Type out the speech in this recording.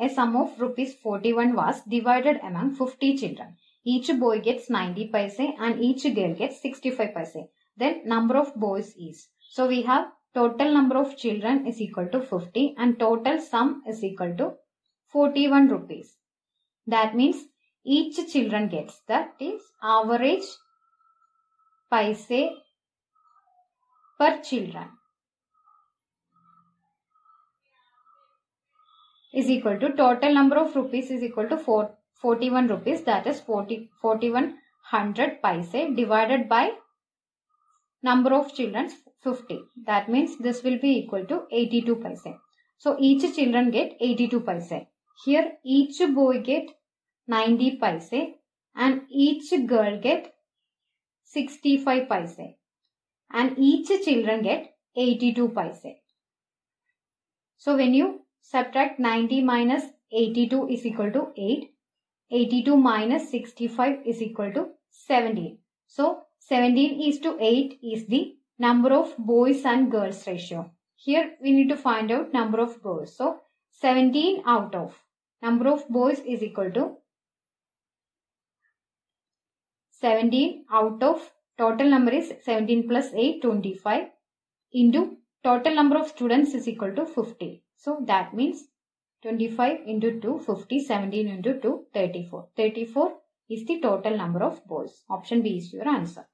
A sum of rupees 41 was divided among 50 children. Each boy gets 90 paise and each girl gets 65 paise. Then number of boys is. So we have total number of children is equal to 50 and total sum is equal to 41 rupees. That means each children gets that is average paise per children is equal to total number of rupees is equal to 4, 41 rupees that is 40, 4100 paise divided by number of children 50 that means this will be equal to 82 paise. So each children get 82 paise. Here each boy get 90 paise and each girl get 65 paise. And each children get 82 paise. So when you subtract 90 minus 82 is equal to 8 82 minus 65 is equal to 17 so 17 is to 8 is the number of boys and girls ratio. Here we need to find out number of boys. So 17 out of number of boys is equal to 17 out of total number is 17 plus 8 25 into total number of students is equal to 50. So that means 25 into 2 50 17 into 2 34. 34 is the total number of boys. Option B is your answer.